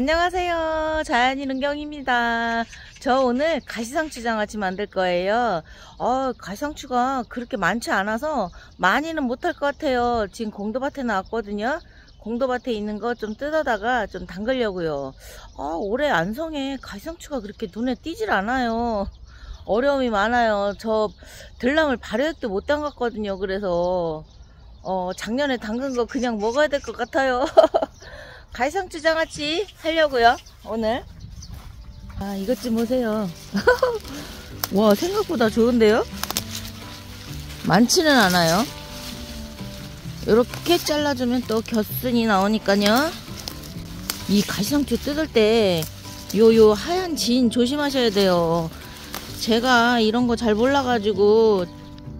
안녕하세요. 자연인 은경입니다. 저 오늘 가시상추 장아찌 만들 거예요. 어, 가시상추가 그렇게 많지 않아서 많이는 못할 것 같아요. 지금 공도밭에 나왔거든요. 공도밭에 있는 거 좀 뜯어다가 좀 담그려고요. 아, 올해 안성에 가시상추가 그렇게 눈에 띄질 않아요. 어려움이 많아요. 저 들나물 발효액도 못 담갔거든요. 그래서 어, 작년에 담근 거 그냥 먹어야 될 것 같아요. 갈상추 장아찌 하려고요. 오늘. 아, 이것 좀 보세요. 와, 생각보다 좋은데요? 많지는 않아요. 이렇게 잘라주면 또 곁순이 나오니까요. 이 가시상추 뜯을 때 요요 하얀 진 조심하셔야 돼요. 제가 이런 거 잘 몰라가지고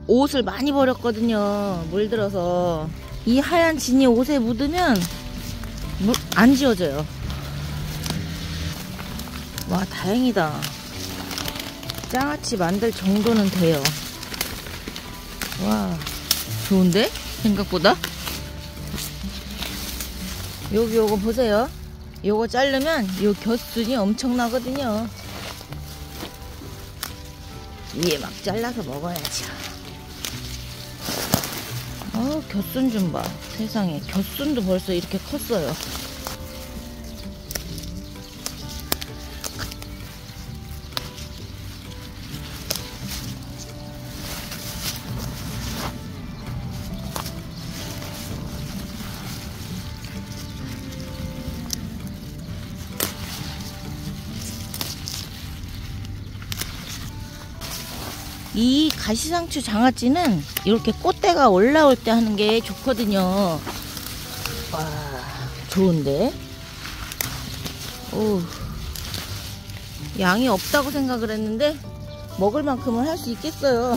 옷을 많이 버렸거든요. 물들어서. 이 하얀 진이 옷에 묻으면 물, 안 지워져요. 와, 다행이다. 장아찌 만들 정도는 돼요. 와, 좋은데? 생각보다? 여기 요거 보세요. 요거 자르면 요 곁순이 엄청나거든요. 위에 막 잘라서 먹어야죠. 어, 곁순 좀 봐. 세상에. 곁순도 벌써 이렇게 컸어요. 이 가시상추 장아찌는 이렇게 꽃대가 올라올 때 하는 게 좋거든요. 와, 좋은데? 오, 양이 없다고 생각을 했는데 먹을 만큼은 할 수 있겠어요.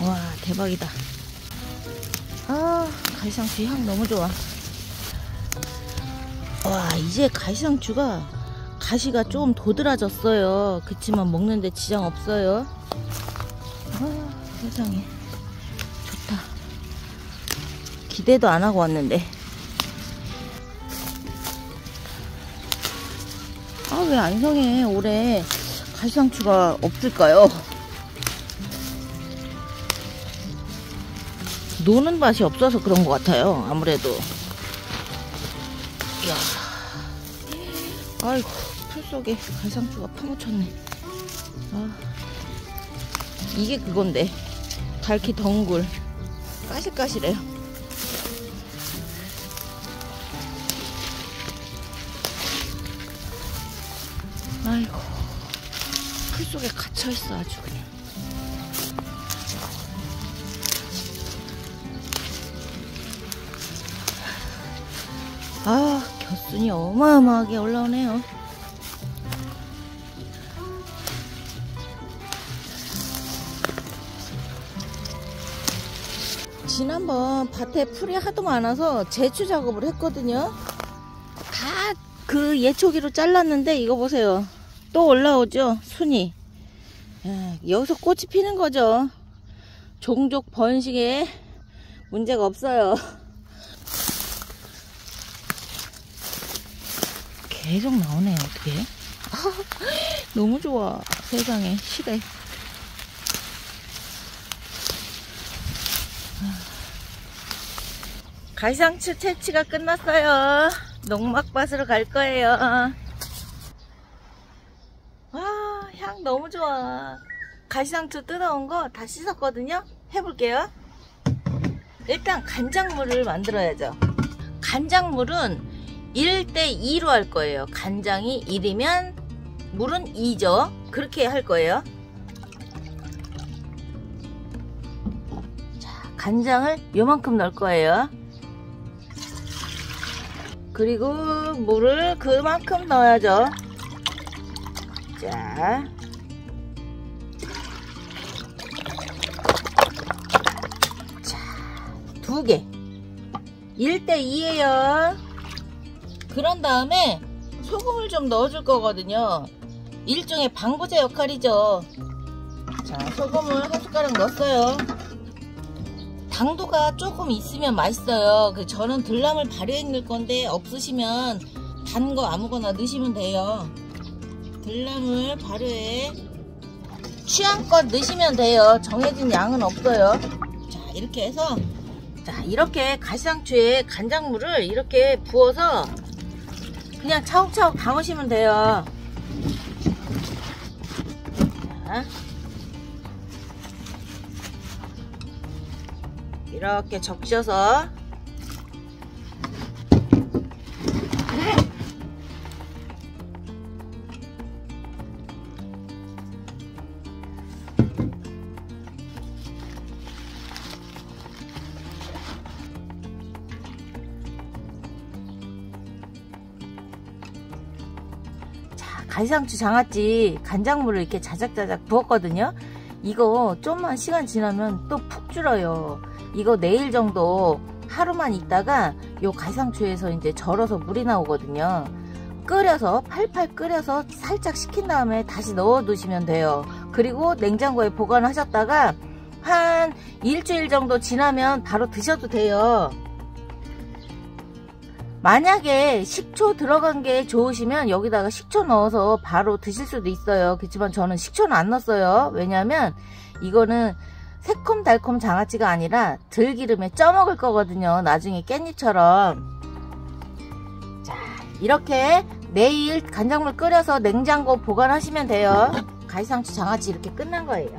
와, 대박이다. 아, 가시상추 향 너무 좋아. 와 이제 가시상추가 가시가 좀 도드라졌어요. 그치만 먹는데 지장 없어요. 아 세상에. 좋다. 기대도 안 하고 왔는데. 아 왜 안성에 올해 가시상추가 없을까요? 노는 맛이 없어서 그런 것 같아요 아무래도. 이야. 아이고, 풀 속에 갈상추가 파묻혔네. 아, 이게 그건데. 갈키 덩굴. 까실까실해요. 아이고, 풀 속에 갇혀있어, 아주 그냥. 아, 곁순이 어마어마하게 올라오네요. 지난번 밭에 풀이 하도 많아서 제추 작업을 했거든요. 다 그 예초기로 잘랐는데 이거 보세요. 또 올라오죠, 순이. 아, 여기서 꽃이 피는 거죠. 종족 번식에 문제가 없어요. 계속 나오네요 어떻게? 아, 너무 좋아 세상에 시래 갈상추 채취가 끝났어요. 농막밭으로 갈 거예요. 와 향 너무 좋아. 가시상추 뜯어온 거 다 씻었거든요. 해볼게요. 일단 간장물을 만들어야죠. 간장물은 1대 2로 할 거예요. 간장이 1이면 물은 2죠. 그렇게 할 거예요. 자, 간장을 요만큼 넣을 거예요. 그리고 물을 그만큼 넣어야죠. 자. 자, 두 개. 1대2에요. 그런 다음에 소금을 좀 넣어줄 거거든요. 일종의 방부제 역할이죠. 자, 소금을 한 숟가락 넣었어요. 당도가 조금 있으면 맛있어요. 그 저는 들나물 발효에 넣을 건데 없으시면 단 거 아무거나 넣으시면 돼요. 들나물 발효에 취향껏 넣으시면 돼요. 정해진 양은 없어요. 자 이렇게 해서 자 이렇게 가시상추에 간장물을 이렇게 부어서 그냥 차곡차곡 담으시면 돼요. 자. 이렇게 적셔서 가시상추 장아찌 간장물을 이렇게 자작자작 부었거든요. 이거 좀만 시간 지나면 또 푹 줄어요. 이거 내일 정도 하루만 있다가 요 가상추에서 이제 절어서 물이 나오거든요. 끓여서 팔팔 끓여서 살짝 식힌 다음에 다시 넣어 두시면 돼요. 그리고 냉장고에 보관하셨다가 한 일주일 정도 지나면 바로 드셔도 돼요. 만약에 식초 들어간 게 좋으시면 여기다가 식초 넣어서 바로 드실 수도 있어요. 그렇지만 저는 식초는 안 넣었어요. 왜냐면 이거는 새콤달콤 장아찌가 아니라 들기름에 쪄먹을 거거든요. 나중에 깻잎처럼. 자, 이렇게 내일 간장물 끓여서 냉장고 보관하시면 돼요. 가시상추 장아찌 이렇게 끝난 거예요.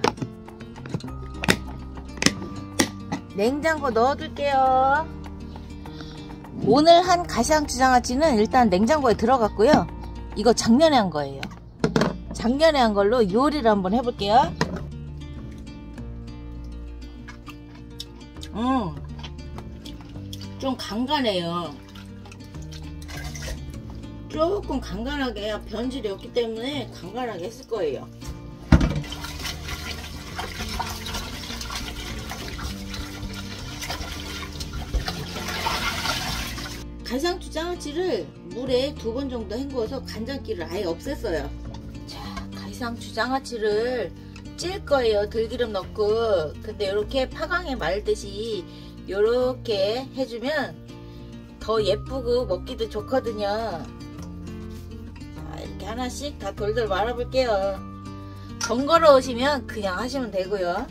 냉장고 넣어둘게요. 오늘 한 가시상추 장아찌는 일단 냉장고에 들어갔고요. 이거 작년에 한 거예요. 작년에 한 걸로 요리를 한번 해볼게요. 음, 좀 간간해요. 조금 간간하게 변질이 없기 때문에 간간하게 했을 거예요. 간상추 장아찌를 물에 두 번 정도 헹궈서 간장기를 아예 없앴어요. 자, 간상추 장아찌를 찔 거예요. 들기름 넣고. 근데 이렇게 파강에 말듯이 이렇게 해주면 더 예쁘고 먹기도 좋거든요. 자, 이렇게 하나씩 다 돌돌 말아볼게요. 번거로우시면 그냥 하시면 되고요.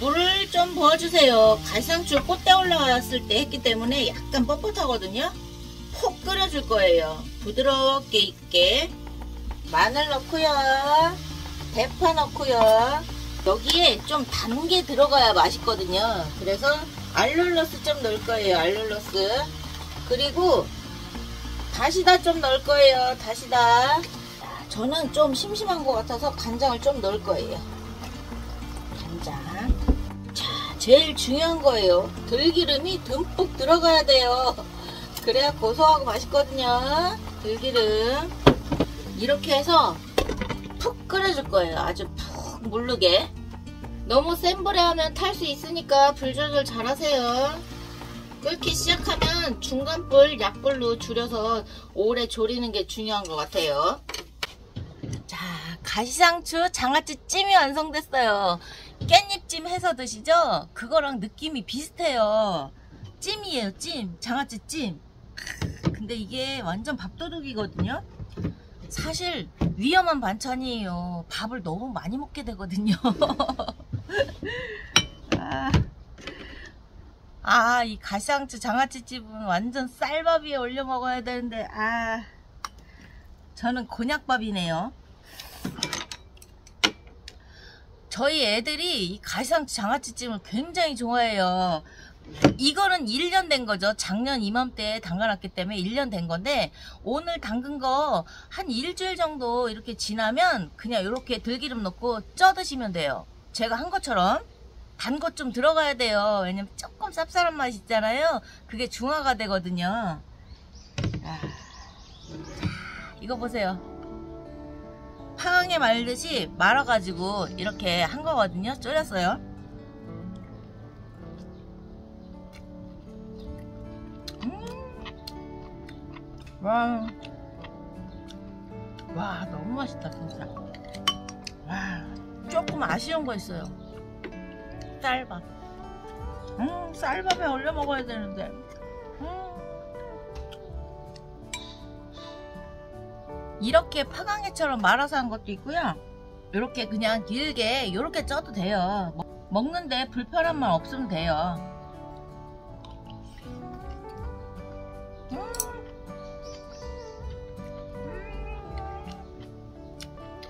물을 좀 부어주세요. 갈상추 꽃대 올라왔을 때 했기 때문에 약간 뻣뻣하거든요. 푹 끓여줄 거예요. 부드럽게 익게 마늘 넣고요. 대파 넣고요. 여기에 좀단게 들어가야 맛있거든요. 그래서 알룰로스 좀 넣을 거예요. 알룰로스. 그리고 다시다 좀 넣을 거예요. 다시다. 저는 좀 심심한 것 같아서 간장을 좀 넣을 거예요. 제일 중요한 거예요. 들기름이 듬뿍 들어가야 돼요. 그래야 고소하고 맛있거든요. 들기름. 이렇게 해서 푹 끓여줄 거예요. 아주 푹 물르게. 너무 센 불에 하면 탈 수 있으니까 불 조절 잘 하세요. 끓기 시작하면 중간불, 약불로 줄여서 오래 졸이는 게 중요한 것 같아요. 자, 가시상추 장아찌 찜이 완성됐어요. 깻잎찜 해서 드시죠? 그거랑 느낌이 비슷해요. 찜이에요, 찜. 장아찌 찜. 근데 이게 완전 밥도둑이거든요. 사실 위험한 반찬이에요. 밥을 너무 많이 먹게 되거든요. 아, 아, 이 가시상추 장아찌집은 완전 쌀밥 위에 올려 먹어야 되는데, 아, 저는 곤약밥이네요. 저희 애들이 이 가시상추 장아찌찜을 굉장히 좋아해요. 이거는 1년 된 거죠. 작년 이맘때 담가놨기 때문에 1년 된 건데 오늘 담근 거 한 일주일 정도 이렇게 지나면 그냥 이렇게 들기름 넣고 쪄 드시면 돼요. 제가 한 것처럼 단 것 좀 들어가야 돼요. 왜냐면 조금 쌉쌀한 맛 있잖아요. 그게 중화가 되거든요. 아, 이거 보세요. 파강에 말듯이 말아가지고 이렇게 한 거거든요. 졸였어요. 와, 와 너무 맛있다 진짜. 와, 조금 아쉬운 거 있어요. 쌀밥. 음, 쌀밥에 올려 먹어야 되는데. 이렇게 파강해처럼 말아서 한 것도 있고요. 이렇게 그냥 길게 이렇게 쪄도 돼요. 먹- 먹는데 불편함만 없으면 돼요. 음. 음.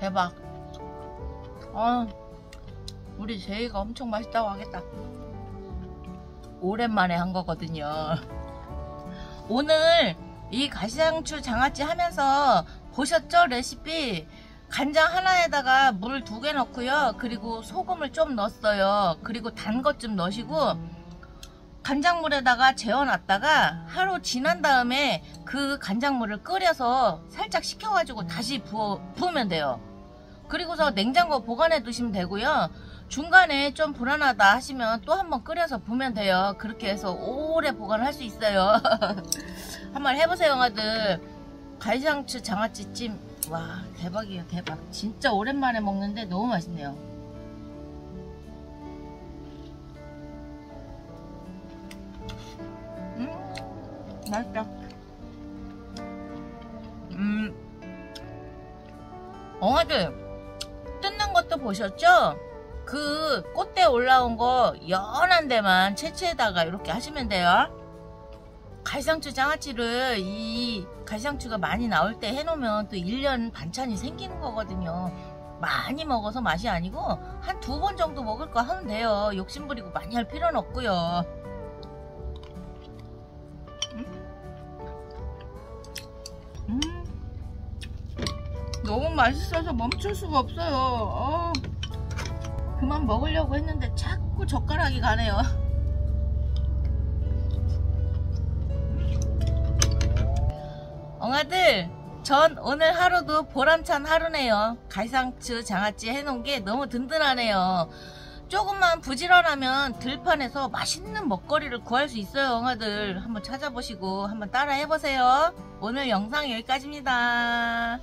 대박. 아, 우리 제이가 엄청 맛있다고 하겠다. 오랜만에 한 거거든요. 오늘 이 가시장추 장아찌 하면서 보셨죠? 레시피. 간장 하나에다가 물 두 개 넣고요. 그리고 소금을 좀 넣었어요. 그리고 단 것 좀 넣으시고 간장물에다가 재워놨다가 하루 지난 다음에 그 간장물을 끓여서 살짝 식혀가지고 다시 부어, 부으면 돼요. 그리고서 냉장고 보관해 두시면 되고요. 중간에 좀 불안하다 하시면 또 한번 끓여서 부으면 돼요. 그렇게 해서 오래 보관할 수 있어요. 한번 해보세요, 형아들. 갈상추 장아찌찜. 와, 대박이에요, 대박. 진짜 오랜만에 먹는데 너무 맛있네요. 음, 맛있다. 음, 엉아들, 뜯는 것도 보셨죠? 그 꽃대 올라온 거 연한 데만 채채에다가 이렇게 하시면 돼요. 갈상추 장아찌를 이 갈상추가 많이 나올 때 해놓으면 또 1년 반찬이 생기는 거거든요. 많이 먹어서 맛이 아니고 한 두 번 정도 먹을 거 하면 돼요. 욕심 부리고 많이 할 필요는 없고요. 음. 음. 너무 맛있어서 멈출 수가 없어요. 어. 그만 먹으려고 했는데 자꾸 젓가락이 가네요. 엉아들, 전 오늘 하루도 보람찬 하루네요. 갈상추 장아찌 해놓은 게 너무 든든하네요. 조금만 부지런하면 들판에서 맛있는 먹거리를 구할 수 있어요, 엉아들. 한번 찾아보시고 한번 따라 해보세요. 오늘 영상 여기까지입니다.